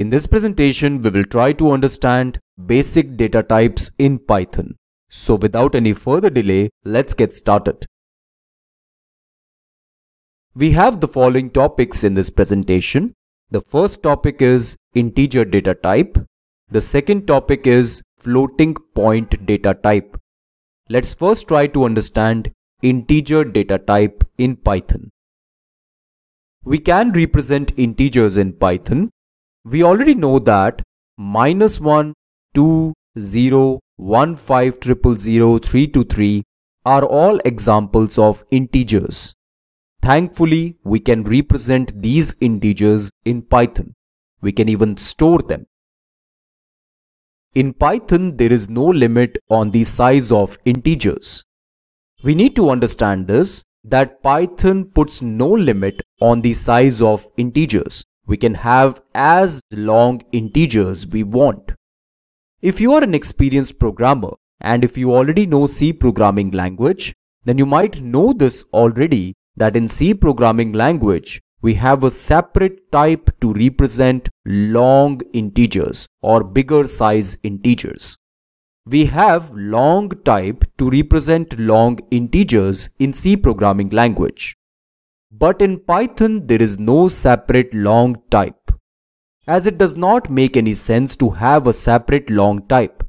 In this presentation, we will try to understand basic data types in Python. So without any further delay, let's get started. We have the following topics in this presentation. The first topic is integer data type. The second topic is floating point data type. Let's first try to understand integer data type in Python. We can represent integers in Python. We already know that minus 1, 2, 0, 1, 5, 0, 0, 3 to 3 are all examples of integers. Thankfully, we can represent these integers in Python. We can even store them. In Python, there is no limit on the size of integers. We need to understand this that Python puts no limit on the size of integers. We can have as long integers we want. If you are an experienced programmer and if you already know C programming language, then you might know this already that in C programming language, we have a separate type to represent long integers or bigger size integers. We have long type to represent long integers in C programming language. But in Python, there is no separate long type as it does not make any sense to have a separate long type.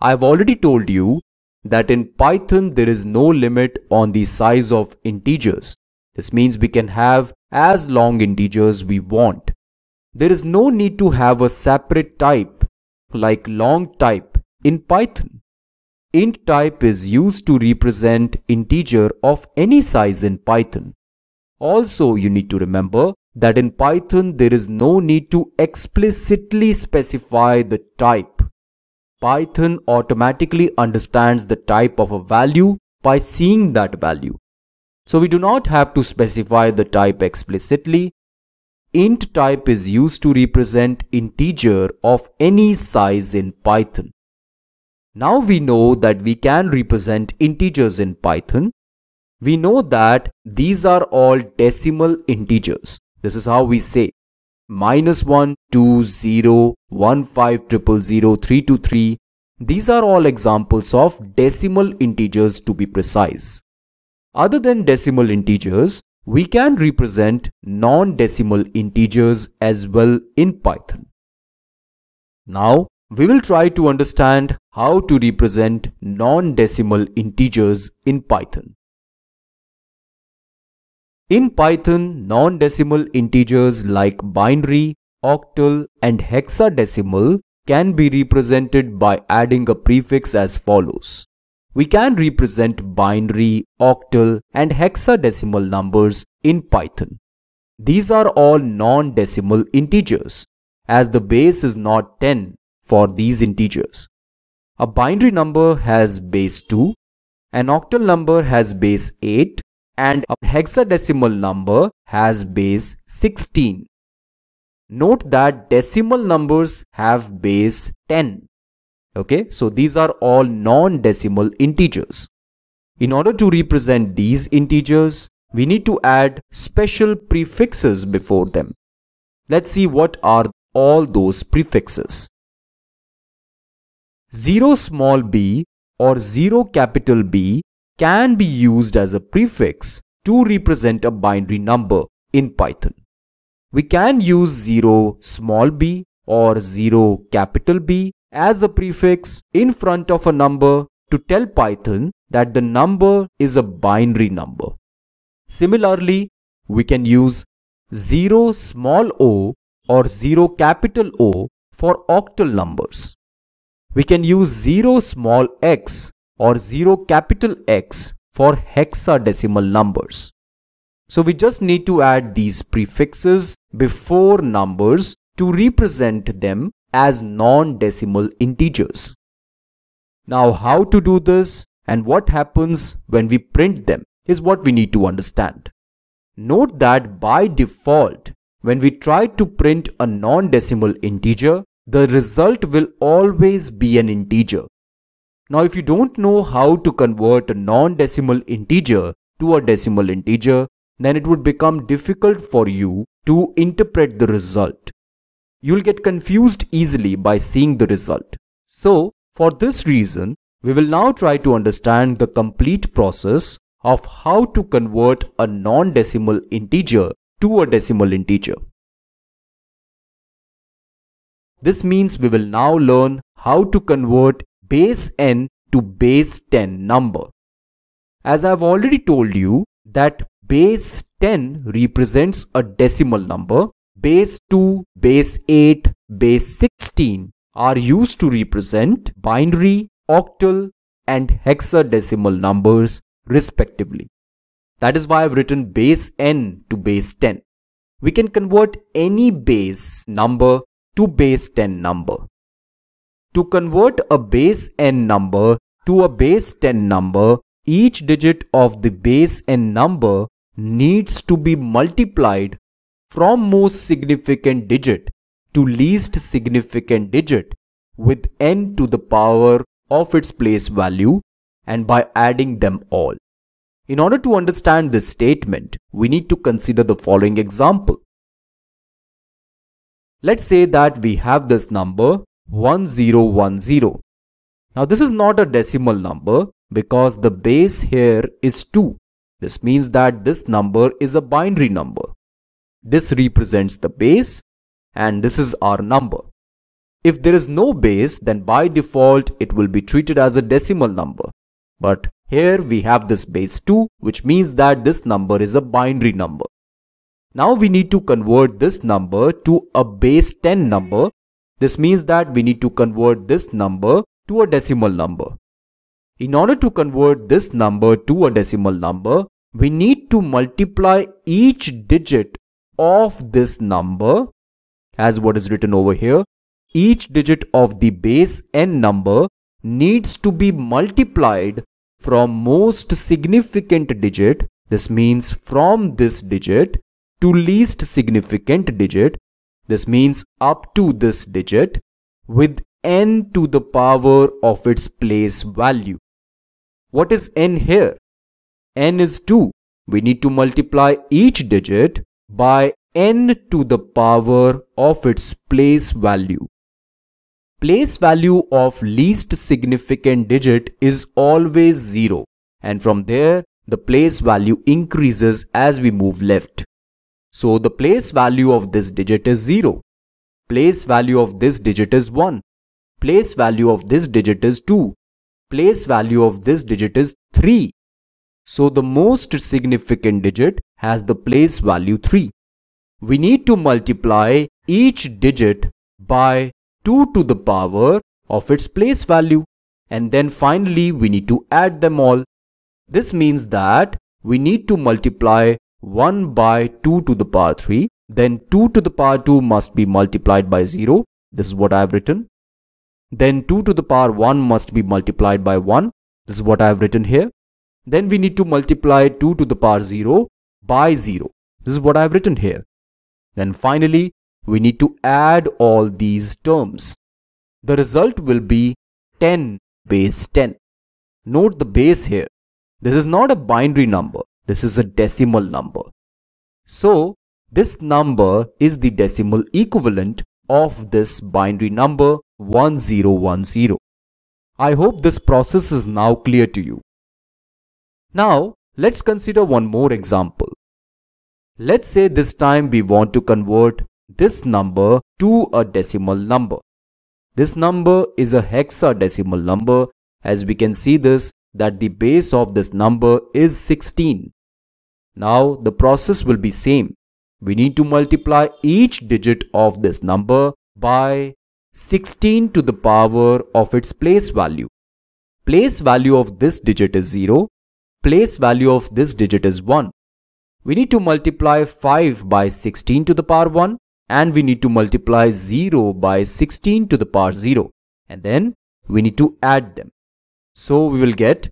I've already told you that in Python there is no limit on the size of integers. This means we can have as long integers we want. There is no need to have a separate type like long type in Python. Int type is used to represent integer of any size in Python. Also, you need to remember that in Python there is no need to explicitly specify the type. Python automatically understands the type of a value by seeing that value. So we do not have to specify the type explicitly. Int type is used to represent integer of any size in Python. Now we know that we can represent integers in Python. We know that these are all decimal integers. This is how we say minus 1, 2, 0, 1, 5, 0, 0, 3 to 3. These are all examples of decimal integers to be precise. Other than decimal integers, we can represent non-decimal integers as well in Python. Now, we will try to understand how to represent non-decimal integers in Python. In Python, non-decimal integers like binary, octal and hexadecimal can be represented by adding a prefix as follows. We can represent binary, octal and hexadecimal numbers in Python. These are all non-decimal integers as the base is not 10 for these integers. A binary number has base 2, an octal number has base 8 and a hexadecimal number has base 16. Note that decimal numbers have base 10. Okay, so these are all non-decimal integers. In order to represent these integers, we need to add special prefixes before them. Let's see what are all those prefixes. 0 small b or 0 capital B can be used as a prefix to represent a binary number in Python. We can use 0 small b or 0 capital B as a prefix in front of a number to tell Python that the number is a binary number. Similarly, we can use 0 small o or 0 capital O for octal numbers. We can use 0 small x or 0 capital X for hexadecimal numbers. So we just need to add these prefixes before numbers to represent them as non-decimal integers. Now how to do this and what happens when we print them is what we need to understand. Note that by default, when we try to print a non-decimal integer, the result will always be an integer. Now if you don't know how to convert a non-decimal integer to a decimal integer, then it would become difficult for you to interpret the result. you'll get confused easily by seeing the result. So, for this reason, we will now try to understand the complete process of how to convert a non-decimal integer to a decimal integer. This means we will now learn how to convert base n to base 10 number. As I've already told you that base 10 represents a decimal number, base 2, base 8, base 16 are used to represent binary, octal and hexadecimal numbers respectively. That is why I've written base n to base 10. We can convert any base number to base 10 number. To convert a base n number to a base 10 number, each digit of the base n number needs to be multiplied from most significant digit to least significant digit with n to the power of its place value and by adding them all. In order to understand this statement, we need to consider the following example. Let's say that we have this number 1010. Now this is not a decimal number because the base here is 2. This means that this number is a binary number. This represents the base and this is our number. If there is no base then by default it will be treated as a decimal number. But here we have this base 2 which means that this number is a binary number. Now we need to convert this number to a base 10 number. This means that we need to convert this number to a decimal number. In order to convert this number to a decimal number, we need to multiply each digit of this number as what is written over here. Each digit of the base n number needs to be multiplied from most significant digit. This means from this digit to least significant digit. This means up to this digit with n to the power of its place value. What is n here? n is 2. We need to multiply each digit by n to the power of its place value. Place value of least significant digit is always 0 and from there the place value increases as we move left. So the place value of this digit is 0. Place value of this digit is 1. Place value of this digit is 2. Place value of this digit is 3. So the most significant digit has the place value 3. We need to multiply each digit by 2 to the power of its place value and then finally we need to add them all. This means that we need to multiply 1 by 2 to the power 3 then 2 to the power 2 must be multiplied by 0 this is what I have written. Then 2 to the power 1 must be multiplied by 1 this is what I have written here. Then we need to multiply 2 to the power 0 by 0 this is what I have written here. Then finally we need to add all these terms. The result will be 10 base 10 note the base here. This is not a binary number this is a decimal number. So this number is the decimal equivalent of this binary number 1010. I hope this process is now clear to you. Now let's consider one more example. Let's say this time we want to convert this number to a decimal number. This number is a hexadecimal number as we can see this that the base of this number is 16. Now the process will be same. We need to multiply each digit of this number by 16 to the power of its place value. Place value of this digit is 0. Place value of this digit is 1. We need to multiply 5 by 16 to the power 1 and we need to multiply 0 by 16 to the power 0 and then we need to add them. So we will get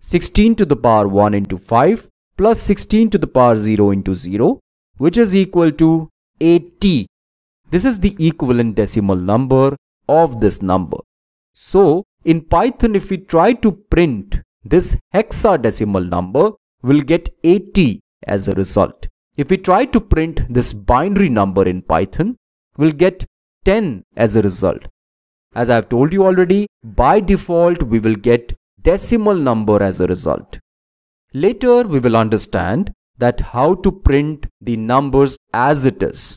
16 to the power 1 into 5 plus 16 to the power 0 into 0 which is equal to 80. This is the equivalent decimal number of this number. So in Python if we try to print this hexadecimal number we'll get 80 as a result. If we try to print this binary number in Python we'll get 10 as a result. As I have told you already, by default we will get decimal number as a result. Later we will understand that how to print the numbers as it is.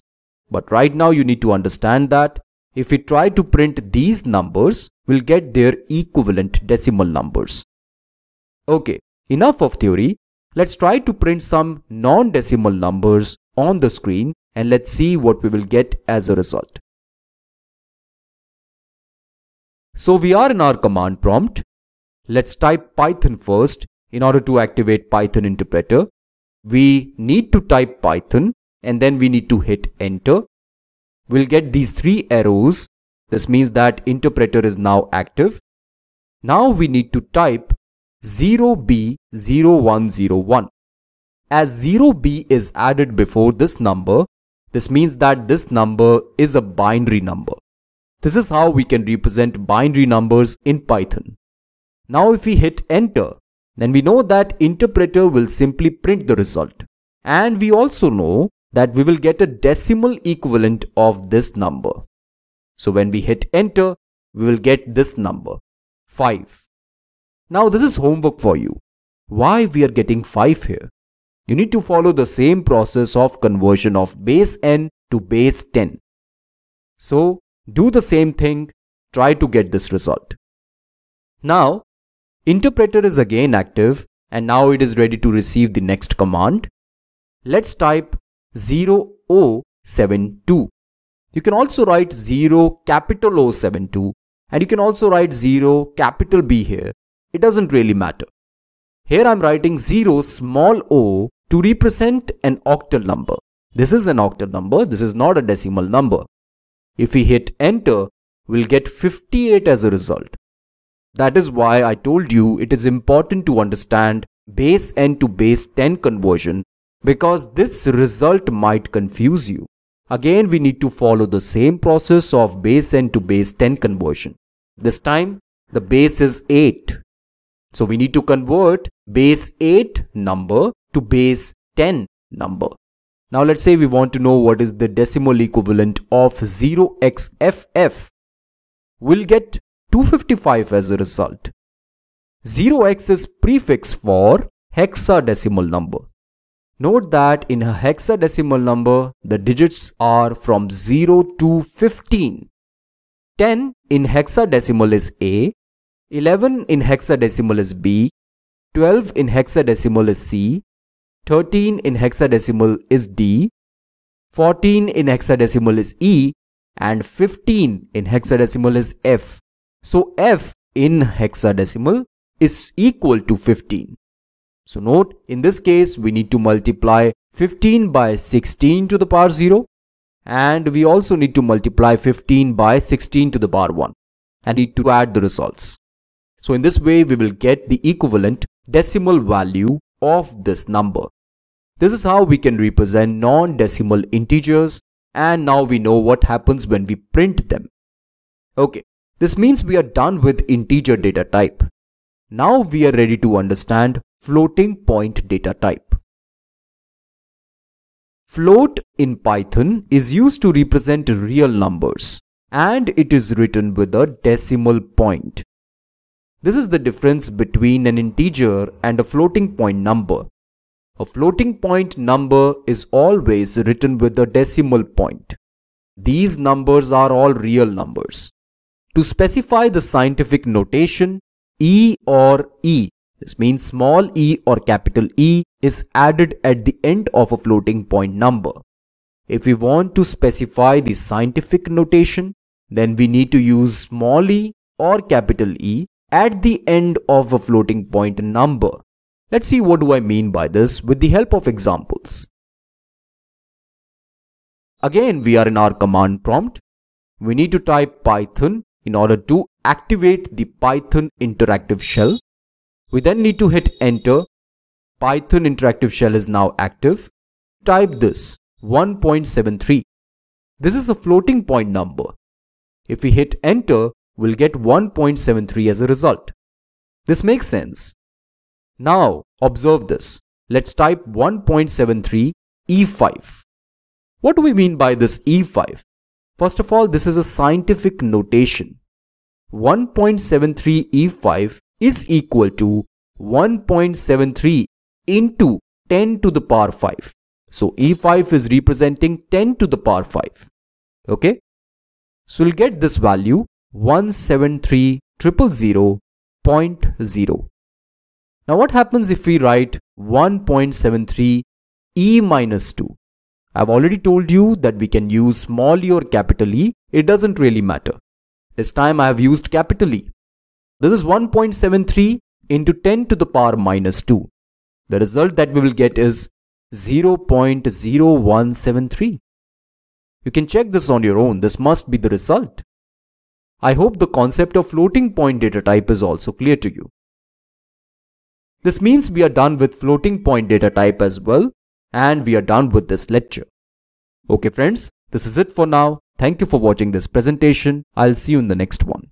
But right now you need to understand that if we try to print these numbers, we'll get their equivalent decimal numbers. Okay, enough of theory. Let's try to print some non-decimal numbers on the screen and let's see what we will get as a result. So we are in our command prompt. Let's type Python first in order to activate Python interpreter. We need to type Python and then we need to hit enter. We'll get these three arrows. This means that interpreter is now active. Now we need to type 0b0101. As 0b is added before this number, this means that this number is a binary number. This is how we can represent binary numbers in Python. Now if we hit enter, then we know that interpreter will simply print the result. And we also know that we will get a decimal equivalent of this number. So when we hit enter, we will get this number, 5. Now this is homework for you. Why we are getting 5 here? You need to follow the same process of conversion of base n to base 10. So do the same thing, try to get this result. Now Interpreter is again active and now it is ready to receive the next command. Let's type 0072. You can also write 0 capital O72 and you can also write 0 capital B here. It doesn't really matter. Here I'm writing 0 small o to represent an octal number. This is an octal number, this is not a decimal number. If we hit enter, we'll get 58 as a result. That is why I told you it is important to understand base n to base 10 conversion because this result might confuse you. Again, we need to follow the same process of base n to base 10 conversion. This time, the base is 8. So we need to convert base 8 number to base 10 number. Now let's say we want to know what is the decimal equivalent of 0xff. We'll get 255 as a result. 0x is prefix for hexadecimal number. Note that in a hexadecimal number, the digits are from 0 to 15. 10 in hexadecimal is A, 11 in hexadecimal is B, 12 in hexadecimal is C, 13 in hexadecimal is D, 14 in hexadecimal is E, and 15 in hexadecimal is F. So f in hexadecimal is equal to 15. So note, in this case, we need to multiply 15 by 16 to the power 0 and we also need to multiply 15 by 16 to the power 1 and need to add the results. So in this way, we will get the equivalent decimal value of this number. This is how we can represent non-decimal integers and now we know what happens when we print them. Okay, this means we are done with integer data type. Now we are ready to understand floating point data type. Float in Python is used to represent real numbers and it is written with a decimal point. This is the difference between an integer and a floating point number. A floating point number is always written with a decimal point. These numbers are all real numbers. To specify the scientific notation, E or E, this means small e or capital E, is added at the end of a floating point number. If we want to specify the scientific notation, then we need to use small e or capital E at the end of a floating point number. Let's see what do I mean by this with the help of examples. Again, we are in our command prompt. We need to type python in order to activate the Python interactive shell. We then need to hit enter. Python interactive shell is now active. Type this 1.73. This is a floating point number. If we hit enter, we'll get 1.73 as a result. This makes sense. Now observe this. Let's type 1.73 E5. What do we mean by this E5? First of all, this is a scientific notation. 1.73 E5 is equal to 1.73 into 10 to the power 5. So E5 is representing 10 to the power 5. Okay. So we'll get this value 173,000.0. Now what happens if we write 1.73 E minus 2? I've already told you that we can use small e or capital E. It doesn't really matter. This time I have used capital E. This is 1.73 into 10 to the power minus 2. The result that we will get is 0.0173. You can check this on your own. This must be the result. I hope the concept of floating point data type is also clear to you. This means we are done with floating point data type as well and we are done with this lecture. Okay friends, this is it for now. Thank you for watching this presentation. I'll see you in the next one.